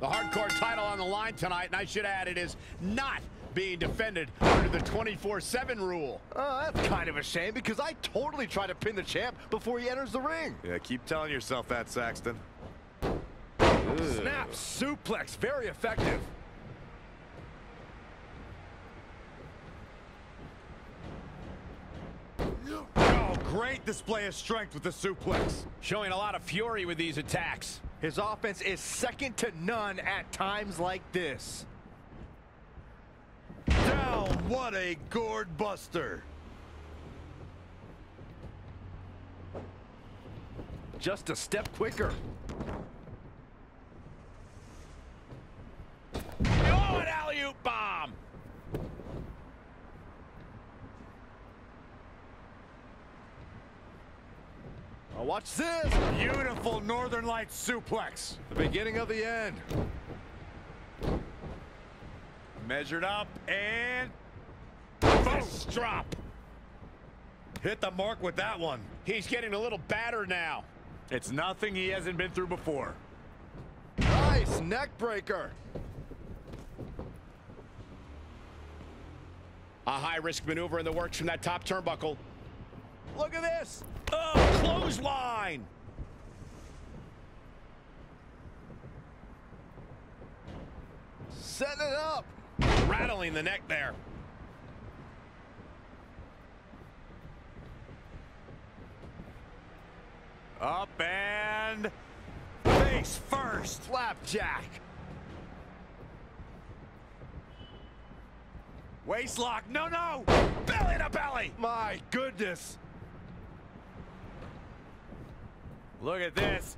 The hardcore title on the line tonight, and I should add, it is not being defended under the 24-7 rule. Oh, that's kind of a shame because I totally try to pin the champ before he enters the ring. Yeah, keep telling yourself that, Saxton. Snap suplex, very effective. Oh, great display of strength with the suplex. Showing a lot of fury with these attacks. His offense is second to none at times like this. Down, what a gourd buster. Just a step quicker. Oh, an alley-oop bomb! Now watch this. Beautiful Northern Lights suplex. The beginning of the end. Measured up and Fist drop. hit the mark with that one. He's getting a little battered now. It's nothing he hasn't been through before. Nice neck breaker. A high-risk maneuver in the works from that top turnbuckle. Look at this. Oh, clothesline! Setting it up. Rattling the neck there. Up and face first. Flapjack. Waist lock. No, no. Belly to belly. My goodness. Look at this.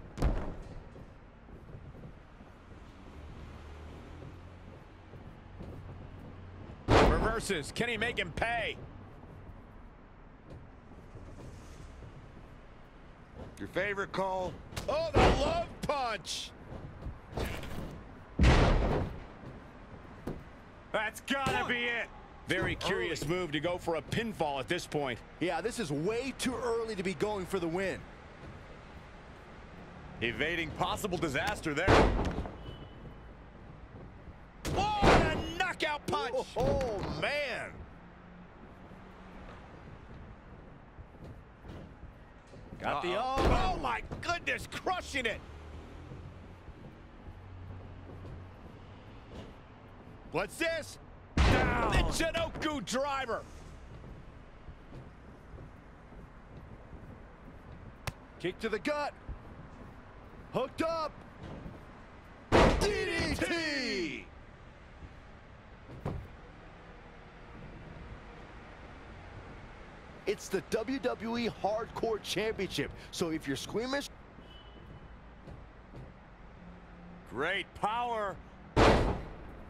Reverses. Can he make him pay? Your favorite call. Oh, the love punch! That's gotta be it. Very curious move to go for a pinfall at this point. Yeah, this is way too early to be going for the win. Evading possible disaster there. Oh, and a knockout punch! Oh, oh, man. Got the Oh, arm. oh my goodness, crushing it! What's this? Down. The Chinoku driver! Kick to the gut. Hooked up. DDT. It's the WWE Hardcore Championship. So if you're squeamish, Great power.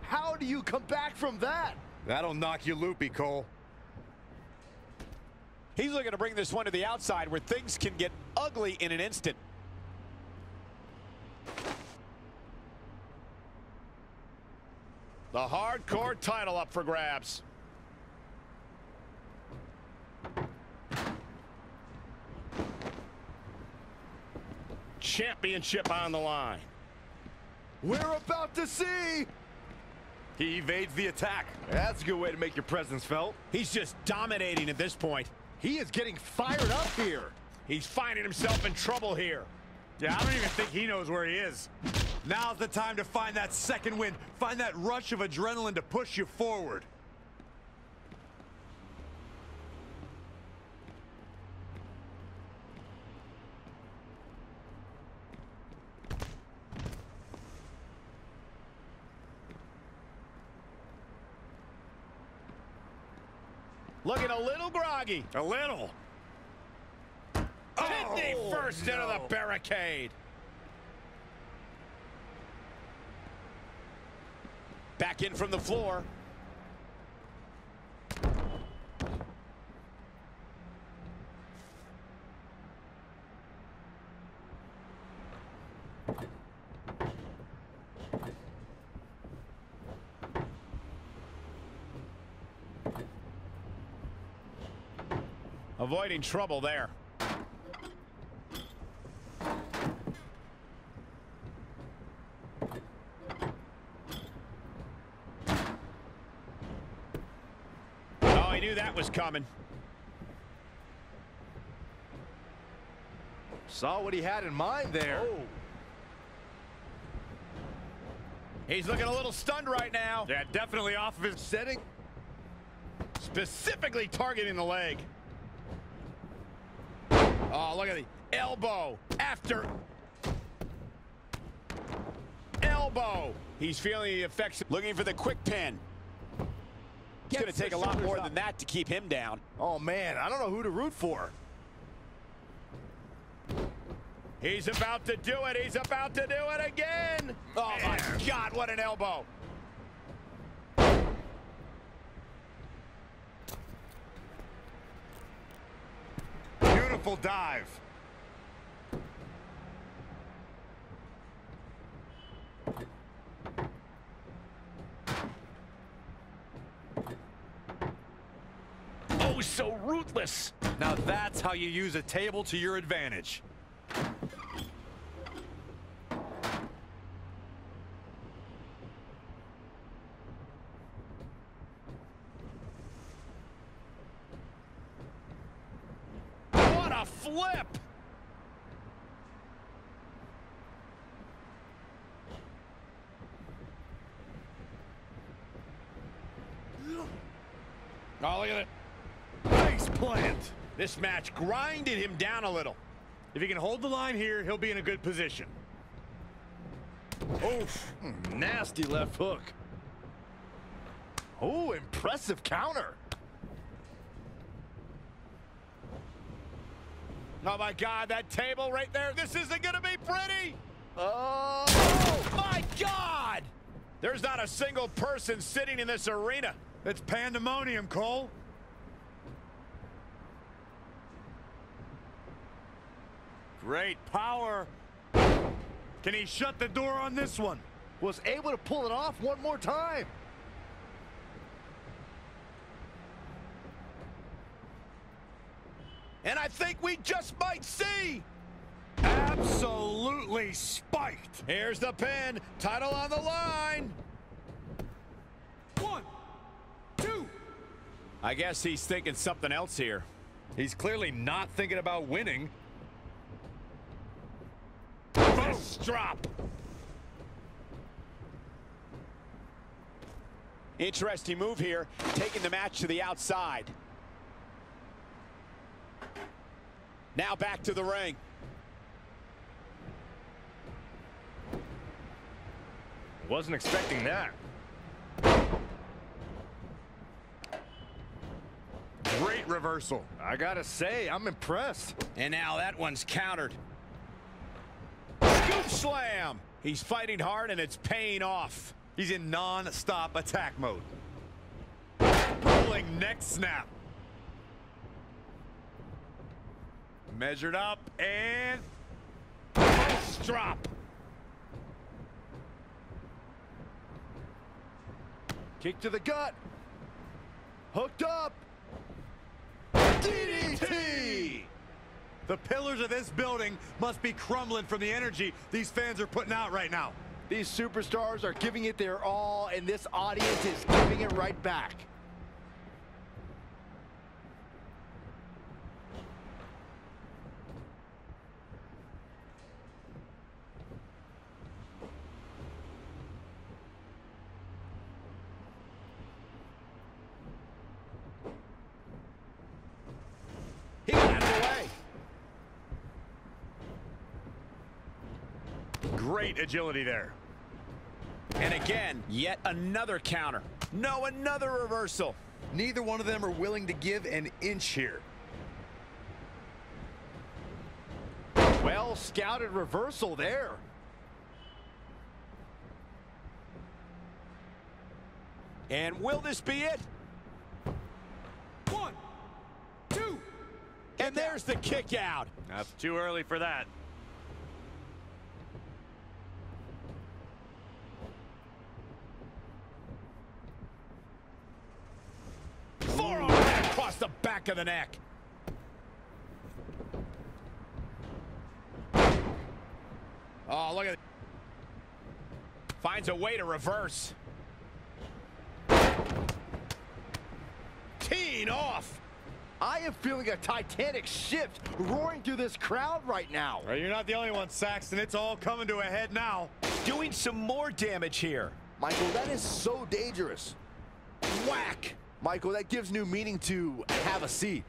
how do you come back from that? That'll knock you loopy, Cole. He's looking to bring this one to the outside where things can get ugly in an instant. The hardcore title up for grabs. Championship on the line. We're about to see. He evades the attack. That's a good way to make your presence felt. He's just dominating at this point. He is getting fired up here. He's finding himself in trouble here. Yeah, I don't even think he knows where he is. Now's the time to find that second wind. Find that rush of adrenaline to push you forward. Looking a little groggy. A little. Oh, first into the barricade. Back in from the floor. Avoiding trouble there. That was coming. Saw what he had in mind there. Oh. He's looking a little stunned right now. Yeah, definitely off of his Setting. Specifically targeting the leg. Oh, look at the elbow after elbow. He's feeling the effects. Looking for the quick pin. It's going to take a lot more than that to keep him down. Oh, man, I don't know who to root for. He's about to do it. He's about to do it again. Oh, my God, what an elbow. beautiful dive. Oh, so ruthless. Now that's how you use a table to your advantage. What a flip. Oh, look at it. Nice plant. This match grinded him down a little. If he can hold the line here, he'll be in a good position. Oof. Nasty left hook. Oh, impressive counter. Oh, my God, that table right there. This isn't going to be pretty. Oh. My God. There's not a single person sitting in this arena. It's pandemonium, Cole. Great power. Can he shut the door on this one? Was able to pull it off one more time. And I think we just might see. Absolutely spiked. Here's the pin. Title on the line. One, two. I guess he's thinking something else here. He's clearly not thinking about winning. Fist drop. Interesting move here, taking the match to the outside. Now back to the ring. Wasn't expecting that. Great reversal. I gotta say, I'm impressed. And now that one's countered. Slam. He's fighting hard and it's paying off. He's in non-stop attack mode. Rolling neck snap. Measured up and drop. Kick to the gut. Hooked up. DDT! The pillars of this building must be crumbling from the energy these fans are putting out right now. These superstars are giving it their all, and this audience is giving it right back. He got out of the way. Great agility there. And again, yet another counter. No, another reversal. Neither one of them are willing to give an inch here. Well scouted reversal there. And will this be it? One, two. And there's the kick out. That's too early for that. Forearm right across the back of the neck. Oh, look at it. Finds a way to reverse. clean off. I am feeling a titanic shift roaring through this crowd right now. Well, you're not the only one, Saxton. It's all coming to a head now. Doing some more damage here. Michael, that is so dangerous. Whack. Michael, that gives new meaning to have a seat.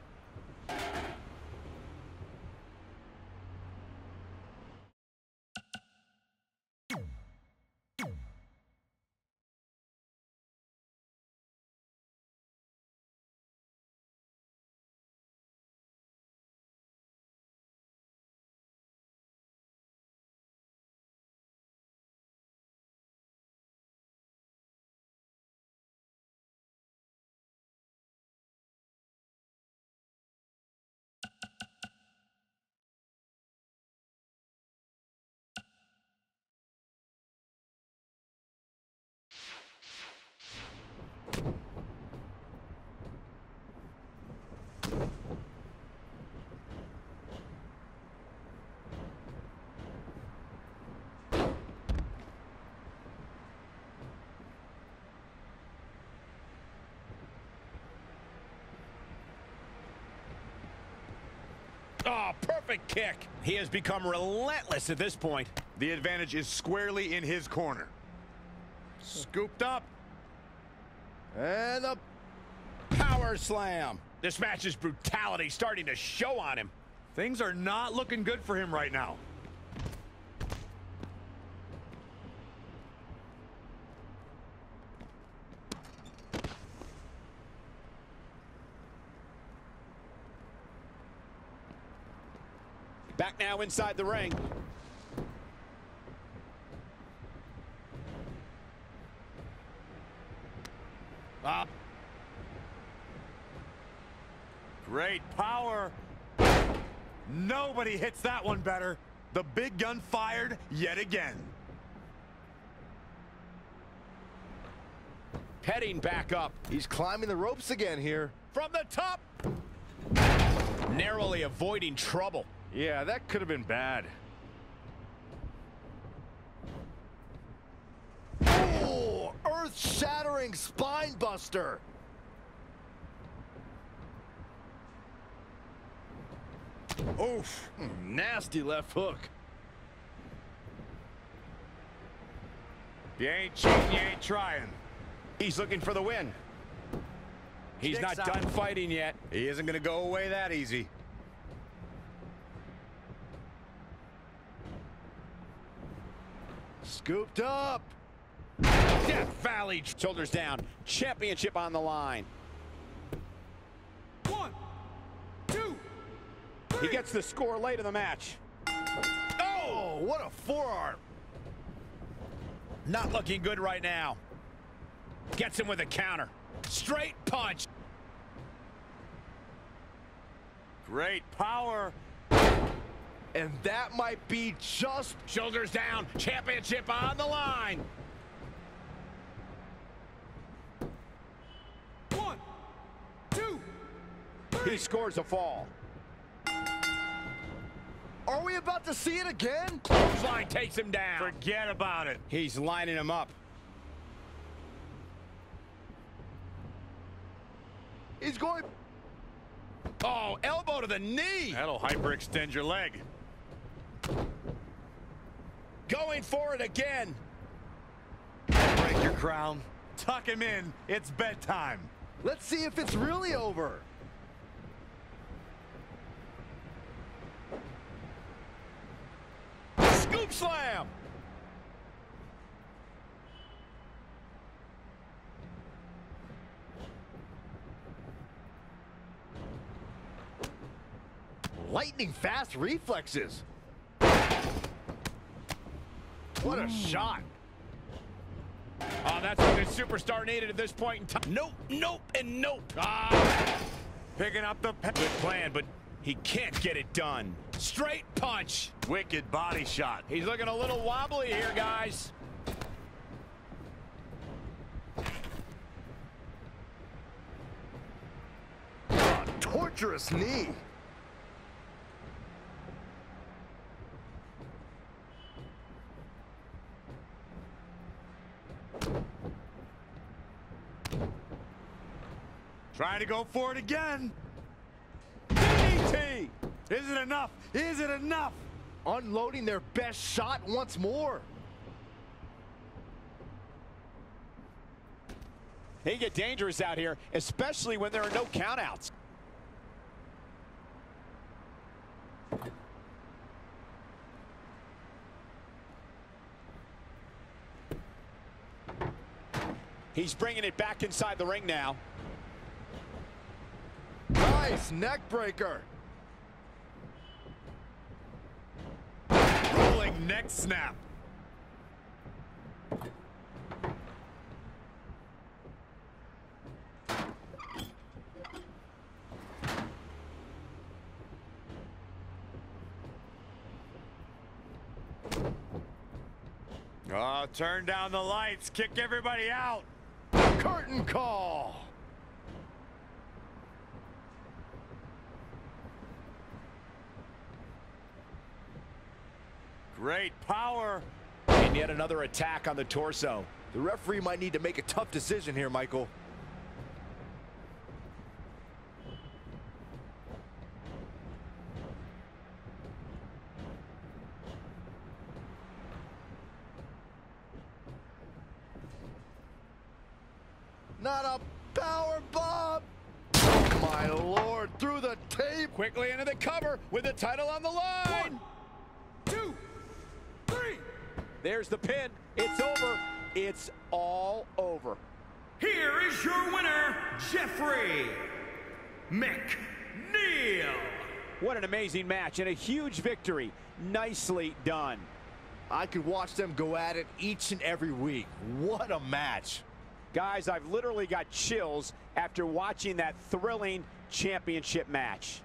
Oh, perfect kick. He has become relentless at this point. The advantage is squarely in his corner. Scooped up. And the Power slam. This match's brutality starting to show on him. Things are not looking good for him right now. Back now inside the ring. Up. Great power. Nobody hits that one better. The big gun fired yet again. Heading back up. he's climbing the ropes again here. From the top. Narrowly avoiding trouble. Yeah, that could have been bad. Oh, earth-shattering spine buster. Oof. Hmm, nasty left hook. You ain't cheating, you ain't trying. He's looking for the win. He's Sticks not out. done fighting yet. He isn't going to go away that easy. Scooped up. Death Valley. Shoulders down. Championship on the line. One, two. He gets the score late in the match. Oh, what a forearm. Not looking good right now. Gets him with a counter. Straight punch. Great power. And that might be just Shoulders down. Championship on the line. One, two. He scores a fall. Are we about to see it again? Clothesline takes him down. Forget about it. He's lining him up. He's going. Oh, elbow to the knee. That'll hyperextend your leg. Going for it again. Break your crown. Tuck him in. It's bedtime. Let's see if it's really over. Scoop slam. Lightning fast reflexes. What a shot. Oh, that's what this superstar needed at this point in time. Nope, nope, and nope. Ah, Picking up the pe- good plan, but he can't get it done. Straight punch. wicked body shot. He's looking a little wobbly here, guys. Torturous knee. Trying to go for it again. DDT. Is it enough? Is it enough? Unloading their best shot once more. They get dangerous out here, especially when there are no countouts. He's bringing it back inside the ring now. Nice neck breaker. Rolling neck snap. Oh, turn down the lights. Kick everybody out. Curtain call. Great power. And yet another attack on the torso. The referee might need to make a tough decision here, Michael. Not a power bomb. Oh, my lord, through the tape. Quickly into the cover with the title on the line. Two, three. There's the pin. It's over. It's all over. Here is your winner, Geoffrey McNiel. What an amazing match and a huge victory. Nicely done. I could watch them go at it each and every week. What a match. Guys, I've literally got chills after watching that thrilling championship match.